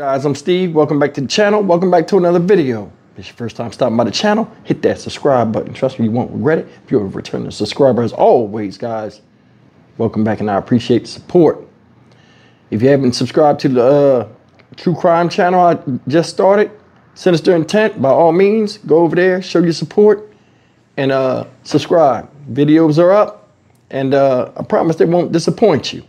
Guys, I'm Steve. Welcome back to the channel. Welcome back to another video. If it's your first time stopping by the channel, hit that subscribe button. Trust me, you won't regret it. If you're a returning subscriber, as always, guys, welcome back and I appreciate the support. If you haven't subscribed to the uh, true crime channel I just started, Sinister Intent, by all means, go over there, show your support, and uh, subscribe. Videos are up, and uh, I promise they won't disappoint you.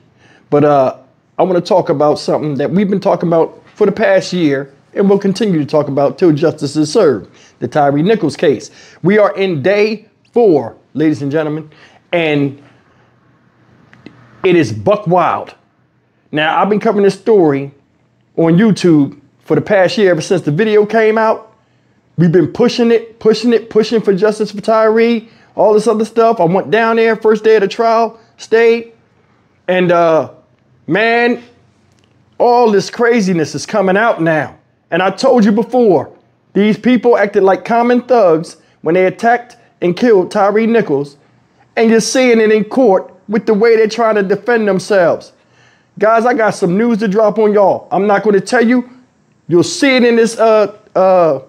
But uh, I want to talk about something that we've been talking about for the past year and we'll continue to talk about till justice is served, the Tyre Nichols case. We are in day four, ladies and gentlemen, and it is buck wild. Now, I've been covering this story on YouTube for the past year, ever since the video came out. We've been pushing it, pushing it, pushing for justice for Tyre, all this other stuff. I went down there first day of the trial, stayed, and uh, man, all this craziness is coming out now. And I told you before, these people acted like common thugs when they attacked and killed Tyre Nichols. And you're seeing it in court with the way they're trying to defend themselves. Guys, I got some news to drop on y'all. I'm not going to tell you. You'll see it in this uh, uh,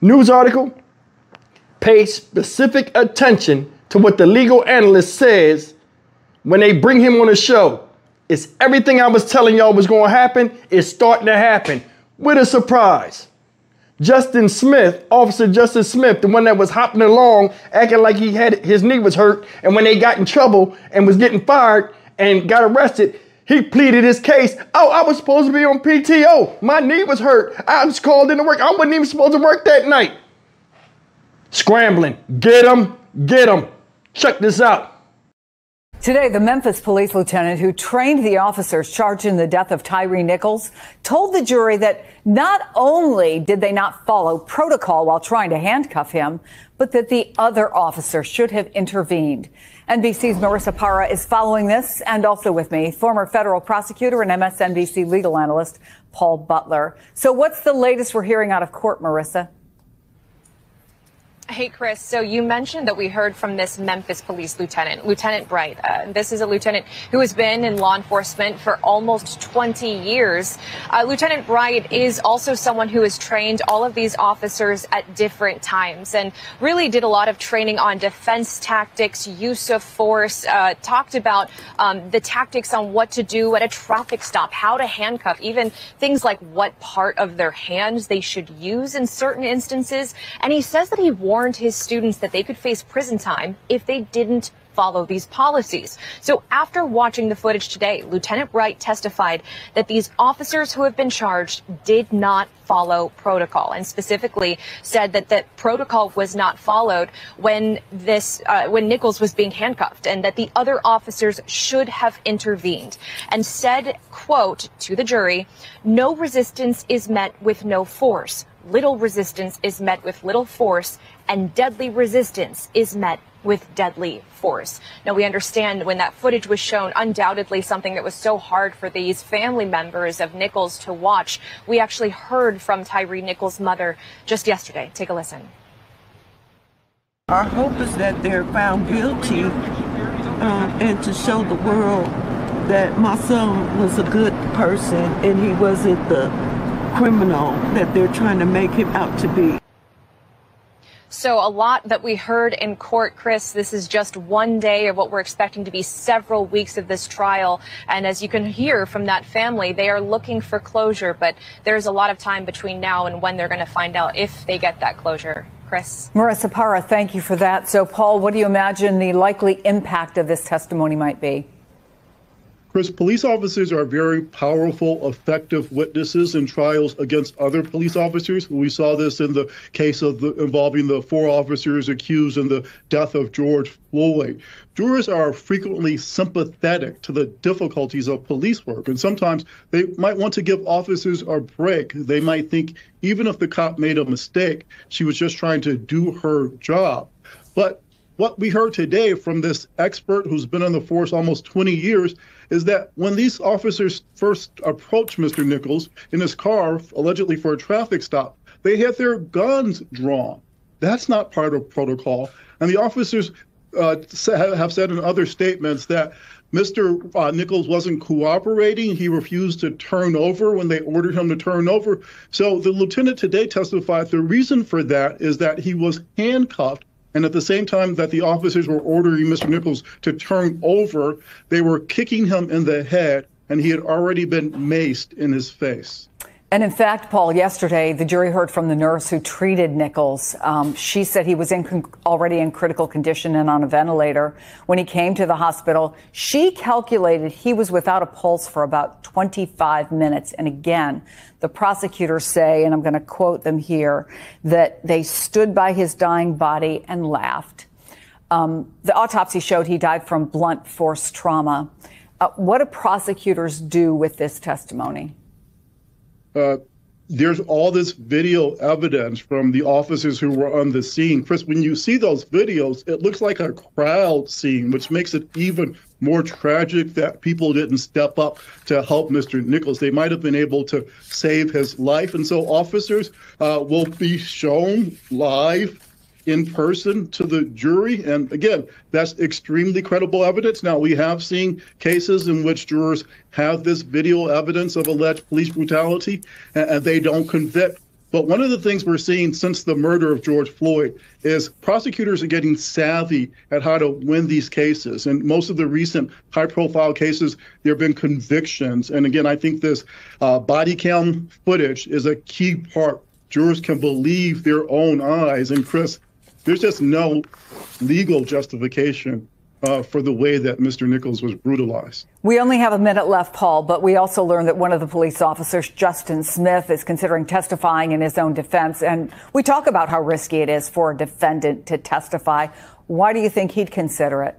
news article. Pay specific attention to what the legal analyst says when they bring him on the show. It's everything I was telling y'all was going to happen It's starting to happen with a surprise. Justin Smith, Officer Justin Smith, the one that was hopping along, acting like he had his knee was hurt, and when they got in trouble and was getting fired and got arrested, he pleaded his case. Oh, I was supposed to be on PTO. My knee was hurt. I was called into work. I wasn't even supposed to work that night. Scrambling. Get him. Get him. Check this out. Today, the Memphis police lieutenant who trained the officers charged in the death of Tyre Nichols told the jury that not only did they not follow protocol while trying to handcuff him, but that the other officer should have intervened. NBC's Marissa Parra is following this and also with me, former federal prosecutor and MSNBC legal analyst Paul Butler. So what's the latest we're hearing out of court, Marissa? Hey, Chris. So you mentioned that we heard from this Memphis police lieutenant, Lieutenant Bright. Uh, this is a lieutenant who has been in law enforcement for almost 20 years. Uh, lieutenant Bright is also someone who has trained all of these officers at different times and really did a lot of training on defense tactics, use of force, uh, talked about um, the tactics on what to do at a traffic stop, how to handcuff, even things like what part of their hands they should use in certain instances. And he says that he warned warned his students that they could face prison time if they didn't follow these policies. So after watching the footage today, Lieutenant Bright testified that these officers who have been charged did not follow protocol and specifically said that the protocol was not followed when this uh, when Nichols was being handcuffed and that the other officers should have intervened and said quote to the jury no resistance is met with no force little resistance is met with little force and deadly resistance is met with deadly force. Now, we understand when that footage was shown, undoubtedly something that was so hard for these family members of Nichols to watch. We actually heard from Tyre Nichols' mother just yesterday. Take a listen. Our hope is that they're found guilty uh, and to show the world that my son was a good person and he wasn't the criminal that they're trying to make him out to be. So a lot that we heard in court, Chris. This is just one day of what we're expecting to be several weeks of this trial. And as you can hear from that family, they are looking for closure, but there's a lot of time between now and when they're going to find out if they get that closure. Chris. Marissa Parra, thank you for that. So, Paul, what do you imagine the likely impact of this testimony might be? Chris, police officers are very powerful, effective witnesses in trials against other police officers. We saw this in the case of the, involving the four officers accused in the death of George Floyd. Jurors are frequently sympathetic to the difficulties of police work, and sometimes they might want to give officers a break. They might think even if the cop made a mistake, she was just trying to do her job. But what we heard today from this expert who's been in the force almost 20 years is that when these officers first approached Mr. Nichols in his car, allegedly for a traffic stop, they had their guns drawn. That's not part of protocol. And the officers uh, have said in other statements that Mr. Uh, Nichols wasn't cooperating. He refused to turn over when they ordered him to turn over. So the lieutenant today testified the reason for that is that he was handcuffed. And at the same time that the officers were ordering Mr. Nichols to turn over, they were kicking him in the head, and he had already been maced in his face. And in fact, Paul, yesterday the jury heard from the nurse who treated Nichols. Um, she said he was in already in critical condition and on a ventilator. When he came to the hospital, she calculated he was without a pulse for about 25 minutes. And again, the prosecutors say, and I'm going to quote them here, that they stood by his dying body and laughed. Um, the autopsy showed he died from blunt force trauma. Uh, what do prosecutors do with this testimony? Uh, there's all this video evidence from the officers who were on the scene. Chris, when you see those videos, it looks like a crowd scene, which makes it even more tragic that people didn't step up to help Mr. Nichols. They might have been able to save his life. And so officers uh, will be shown live in person to the jury. And again, that's extremely credible evidence. Now, we have seen cases in which jurors have this video evidence of alleged police brutality and, they don't convict. But one of the things we're seeing since the murder of George Floyd is prosecutors are getting savvy at how to win these cases. And most of the recent high profile cases, there have been convictions. And again, I think this uh, body cam footage is a key part. Jurors can believe their own eyes. And Chris, there's just no legal justification uh, for the way that Mr. Nichols was brutalized. We only have a minute left, Paul, but we also learned that one of the police officers, Justin Smith, is considering testifying in his own defense. And we talk about how risky it is for a defendant to testify. Why do you think he'd consider it?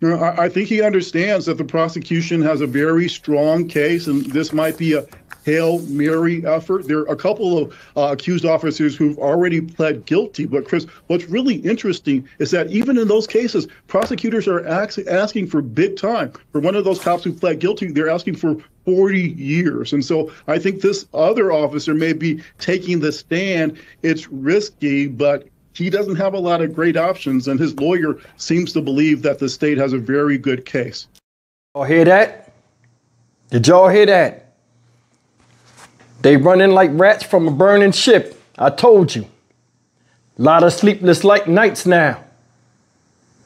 You know, I, I think he understands that the prosecution has a very strong case, and this might be a Hail Mary effort. There are a couple of uh, accused officers who've already pled guilty. But, Chris, what's really interesting is that even in those cases, prosecutors are asking for big time. For one of those cops who pled guilty, they're asking for 40 years. And so I think this other officer may be taking the stand. It's risky, but he doesn't have a lot of great options. And his lawyer seems to believe that the state has a very good case. Y'all hear that? Did y'all hear that? They running like rats from a burning ship. I told you. A lot of sleepless like nights now.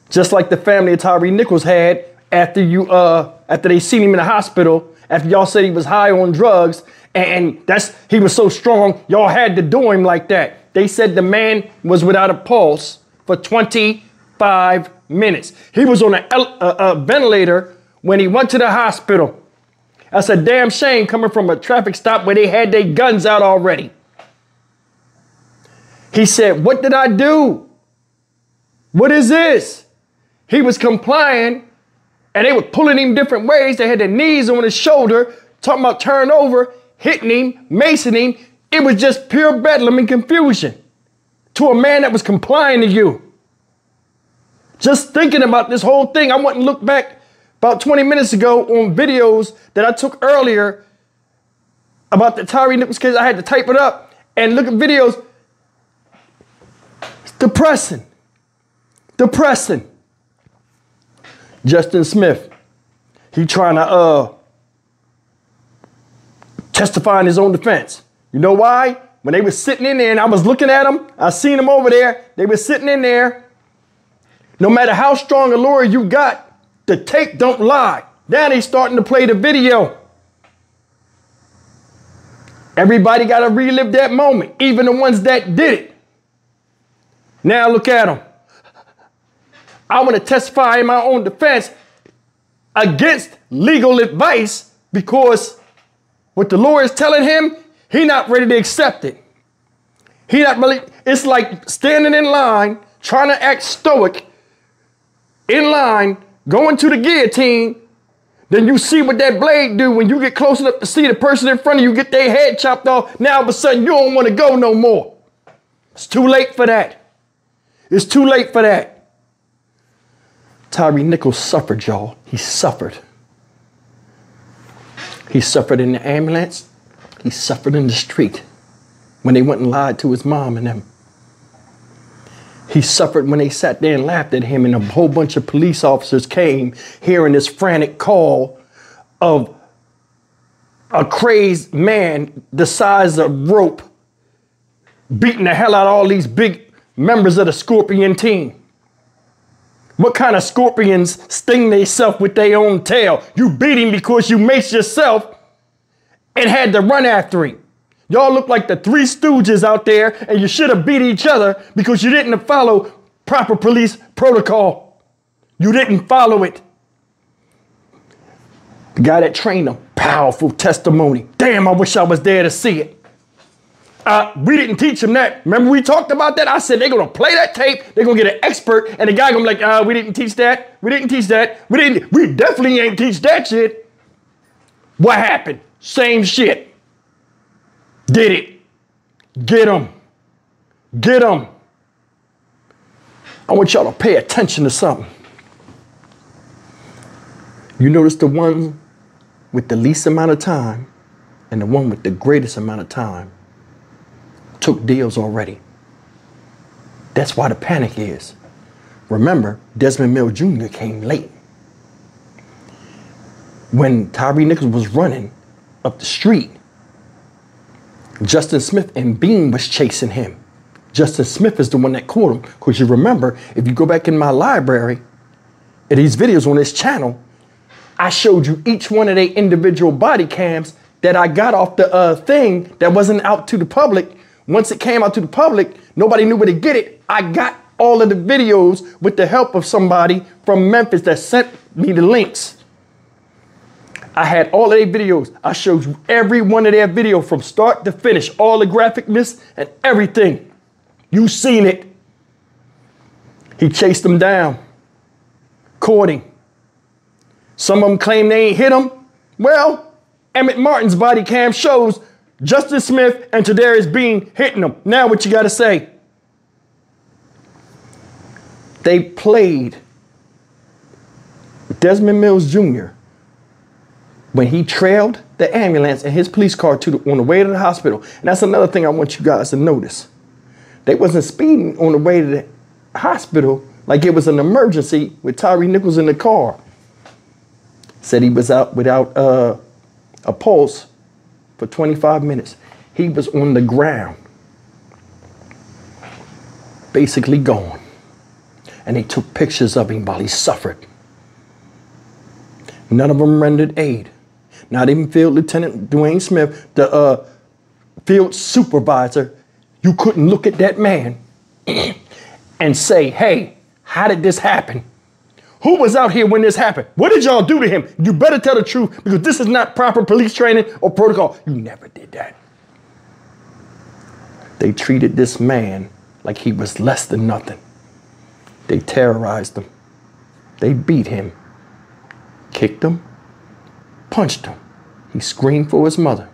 Just like the family of Tyre Nichols had after you uh after they seen him in the hospital, after y'all said he was high on drugs, and that's he was so strong, y'all had to do him like that. They said the man was without a pulse for 25 minutes. He was on a, a, a ventilator when he went to the hospital. That's a damn shame coming from a traffic stop where they had their guns out already. He said, What did I do? What is this? He was complying and they were pulling him different ways. They had their knees on his shoulder, talking about turn over, hitting him, macing him. It was just pure bedlam and confusion to a man that was complying to you. Just thinking about this whole thing, I wouldn't look back about 20 minutes ago on videos that I took earlier about the Tyre Nichols case. I had to type it up and look at videos. It's depressing. Depressing. Justin Smith, he trying to uh testify in his own defense. You know why? When they were sitting in there and I was looking at them, I seen them over there. They were sitting in there. No matter how strong a lawyer you got, the tape don't lie. Now they starting to play the video. Everybody got to relive that moment, even the ones that did it. Now look at them. I want to testify in my own defense against legal advice because what the lawyer is telling him, he not ready to accept it. He not really, it's like standing in line, trying to act stoic in line going to the guillotine, then you see what that blade do when you get close enough to see the person in front of you get their head chopped off. Now all of a sudden you don't want to go no more. It's too late for that. It's too late for that. Tyre Nichols suffered, y'all. He suffered. He suffered in the ambulance. He suffered in the street when they went and lied to his mom and them. He suffered when they sat there and laughed at him, and a whole bunch of police officers came hearing this frantic call of a crazed man the size of rope beating the hell out of all these big members of the scorpion team. What kind of scorpions sting themselves with their own tail? You beat him because you maced yourself and had to run after him. Y'all look like the three stooges out there, and you should have beat each other because you didn't follow proper police protocol. You didn't follow it. The guy that trained them, powerful testimony. Damn, I wish I was there to see it. Uh, we didn't teach him that. Remember we talked about that? I said they're gonna play that tape. They're gonna get an expert, and the guy gonna be like, uh, we didn't teach that. We didn't teach that. We didn't. We definitely ain't teach that shit. What happened? Same shit. Did it. Get him. Get him. I want y'all to pay attention to something. You notice the one with the least amount of time and the one with the greatest amount of time took deals already. That's why the panic is. Remember, Desmond Mill Jr. came late. When Tyre Nichols was running up the street, Justin Smith and Bean was chasing him. Justin Smith is the one that caught him. Because you remember, if you go back in my library, in these videos on this channel, I showed you each one of their individual body cams that I got off the uh, thing that wasn't out to the public once it came out to the public, nobody knew where to get it. I got all of the videos with the help of somebody from Memphis that sent me the links. I had all of their videos. I showed you every one of their video from start to finish, all the graphicness and everything. You seen it. He chased them down, courting. Some of them claim they ain't hit him. Well, Emmitt Martin's body cam shows Justin Smith and Tadarrius Bean hitting them. Now what you got to say? They played Desmond Mills Jr. when he trailed the ambulance and his police car to the, on the way to the hospital. And that's another thing I want you guys to notice. They wasn't speeding on the way to the hospital like it was an emergency with Tyre Nichols in the car. Said he was out without uh, a pulse for 25 minutes. He was on the ground, basically gone. And they took pictures of him while he suffered. None of them rendered aid. Not even Field Lieutenant Dwayne Smith, the uh, field supervisor. You couldn't look at that man and say, hey, how did this happen? Who was out here when this happened? What did y'all do to him? You better tell the truth because this is not proper police training or protocol. You never did that. They treated this man like he was less than nothing. They terrorized him. They beat him, kicked him, punched him. He screamed for his mother.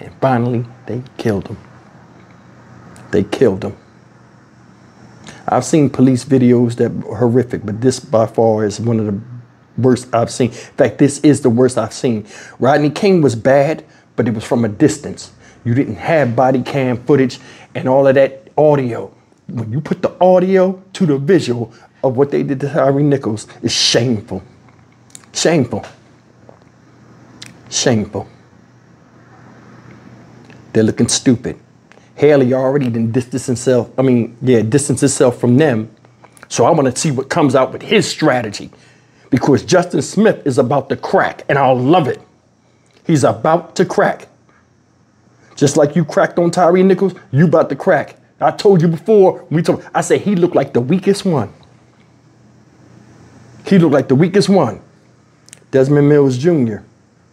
And finally, they killed him. They killed him. I've seen police videos that are horrific, but this by far is one of the worst I've seen. In fact, this is the worst I've seen. Rodney King was bad, but it was from a distance. You didn't have body cam footage and all of that audio. When you put the audio to the visual of what they did to Tyre Nichols, it's shameful. Shameful. Shameful. They're looking stupid. Haley already didn't distance himself. I mean, yeah, distance himself from them. So I want to see what comes out with his strategy because Justin Smith is about to crack and I'll love it. He's about to crack. Just like you cracked on Tyre Nichols, you about to crack. I told you before, we told, I said he looked like the weakest one. He looked like the weakest one. Desmond Mills Jr.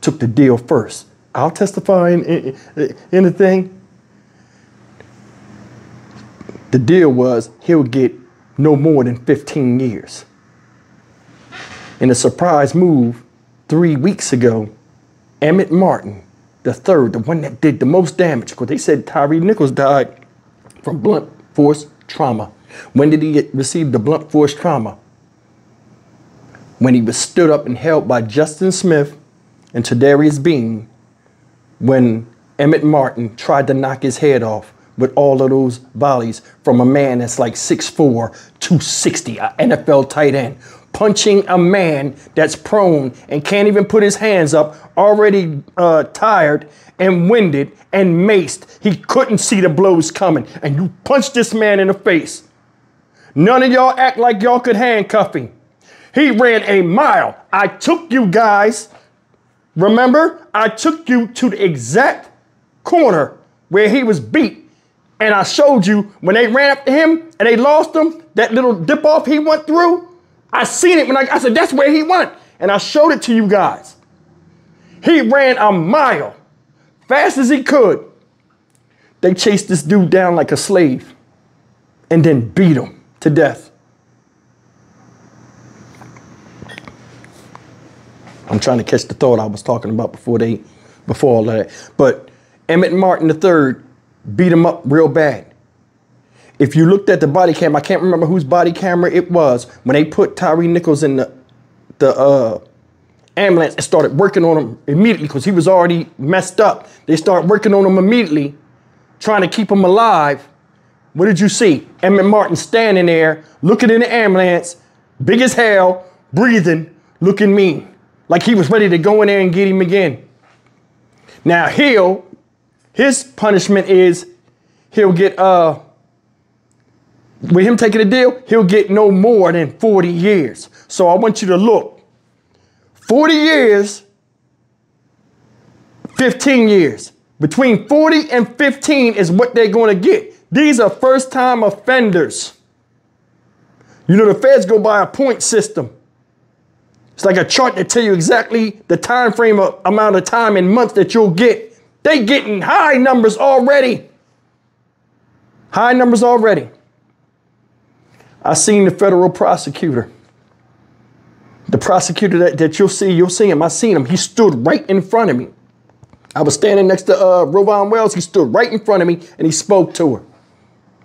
took the deal first. I'll testify in, in, in anything the deal was he'll get no more than 15 years. In a surprise move three weeks ago, Emmitt Martin, the third, the one that did the most damage, because they said Tyre Nichols died from blunt force trauma. When did he get, receive the blunt force trauma? When he was stood up and held by Justin Smith and Tadarrius Bean when Emmitt Martin tried to knock his head off with all of those volleys from a man that's like 6'4, 260, an NFL tight end, punching a man that's prone and can't even put his hands up, already uh, tired and winded and maced. He couldn't see the blows coming. And you punched this man in the face. None of y'all act like y'all could handcuff him. He ran a mile. I took you guys, remember? I took you to the exact corner where he was beat. And I showed you when they ran after him and they lost him, that little dip off he went through. I seen it when I, I said, that's where he went. And I showed it to you guys. He ran a mile fast as he could. They chased this dude down like a slave and then beat him to death. I'm trying to catch the thought I was talking about before they, before all that. But Emmitt Martin III beat him up real bad. If you looked at the body cam, I can't remember whose body camera it was when they put Tyre Nichols in the the uh, ambulance and started working on him immediately because he was already messed up. They started working on him immediately, trying to keep him alive. What did you see? Emmitt Martin standing there, looking in the ambulance, big as hell, breathing, looking mean like he was ready to go in there and get him again. Now Hill, his punishment is he'll get uh with him taking a deal, he'll get no more than 40 years. So I want you to look. 40 years, 15 years. Between 40 and 15 is what they're going to get. These are first time offenders. You know, the feds go by a point system. It's like a chart that tell you exactly the time frame of amount of time and months that you'll get. They getting high numbers already. High numbers already. I seen the federal prosecutor. The prosecutor that, that you'll see, you'll see him. I seen him. He stood right in front of me. I was standing next to uh, RowVaughn Wells. He stood right in front of me and he spoke to her.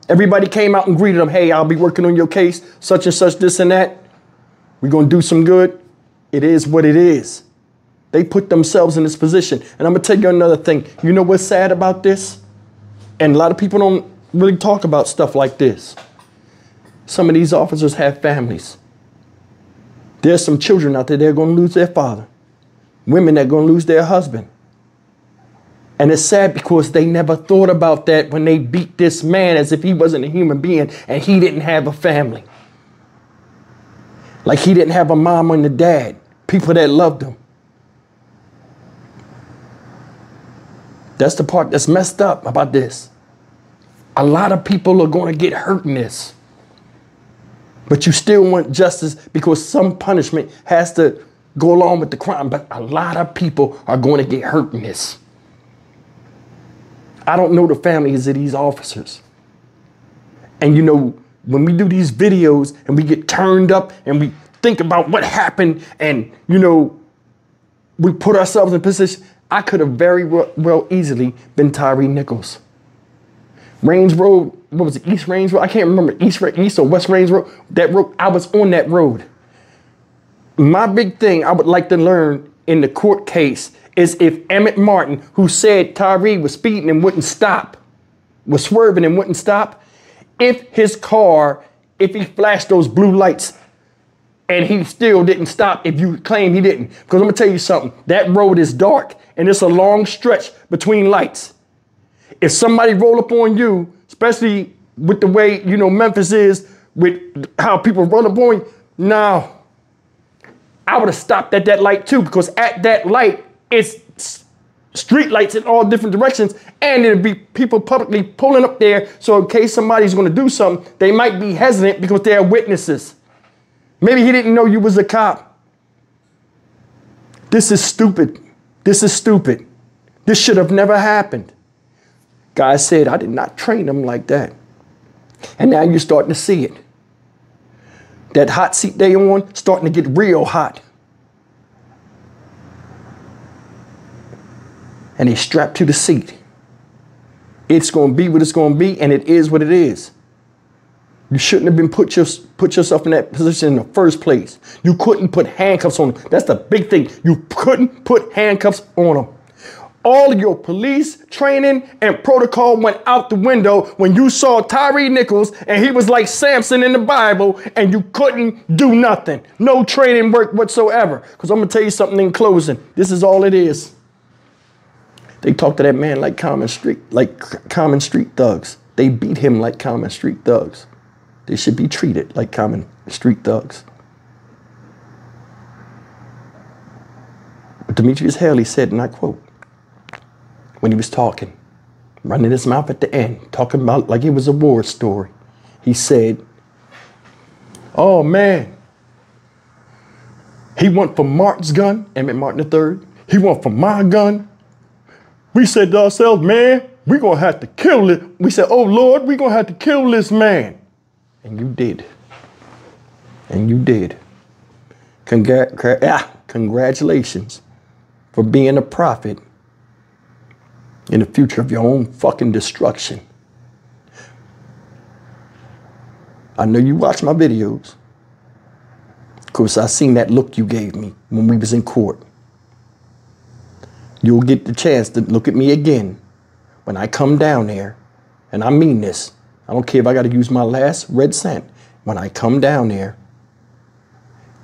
Everybody came out and greeted him. Hey, I'll be working on your case, such and such, this and that. We're going to do some good. It is what it is. They put themselves in this position. And I'm going to tell you another thing. You know what's sad about this? And a lot of people don't really talk about stuff like this. Some of these officers have families. There's some children out there that are going to lose their father, women that are going to lose their husband. And it's sad because they never thought about that when they beat this man as if he wasn't a human being and he didn't have a family. Like he didn't have a mom and a dad people that loved him. That's the part that's messed up about this. A lot of people are going to get hurt in this. But you still want justice because some punishment has to go along with the crime. But a lot of people are going to get hurt in this. I don't know the families of these officers. And you know, when we do these videos and we get turned up and we think about what happened and, you know, we put ourselves in position. I could have very well easily been Tyre Nichols. Range Road, what was it, East Range Road? I can't remember, East, East or West Range Road. That road, I was on that road. My big thing I would like to learn in the court case is if Emmitt Martin, who said Tyre was speeding and wouldn't stop, was swerving and wouldn't stop, if his car, if he flashed those blue lights, and he still didn't stop if you claim he didn't. Because I'm gonna tell you something, that road is dark and it's a long stretch between lights. If somebody roll up on you, especially with the way you know Memphis is, with how people run up on you, no. I would have stopped at that light too, because at that light, it's street lights in all different directions, and it'd be people publicly pulling up there. So in case somebody's gonna do something, they might be hesitant because they're witnesses. Maybe he didn't know you was a cop. This is stupid. This is stupid. This should have never happened. God said, I did not train them like that. And now you're starting to see it. That hot seat they on starting to get real hot. And they strapped to the seat. It's going to be what it's going to be, and it is what it is. You shouldn't have been put, your, put yourself in that position in the first place. You couldn't put handcuffs on them. That's the big thing. You couldn't put handcuffs on them. All your police training and protocol went out the window when you saw Tyre Nichols and he was like Samson in the Bible and you couldn't do nothing. No training work whatsoever. Because I'm going to tell you something in closing. This is all it is. They talk to that man like common street, like common street thugs. They beat him like common street thugs. They should be treated like common street thugs. But Demetrius Haley said, and I quote, when he was talking, running his mouth at the end, talking about like it was a war story. He said, Oh man, he went for Martin's gun, Emmitt Martin III. He went for my gun. We said to ourselves, man, we're going to have to kill it. We said, oh Lord, we're going to have to kill this man. And you did. And you did. Congra- ah, congratulations for being a prophet in the future of your own fucking destruction. I know you watch my videos. Of course, I seen that look you gave me when we was in court. You'll get the chance to look at me again when I come down there, and I mean this. I don't care if I got to use my last red cent. When I come down there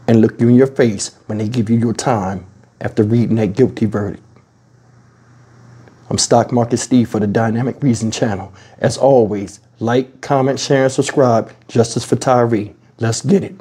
and look you in your face when they give you your time after reading that guilty verdict. I'm Stock Market Steve for the Dynamic Reason channel. As always, like, comment, share, and subscribe. Justice for Tyre. Let's get it.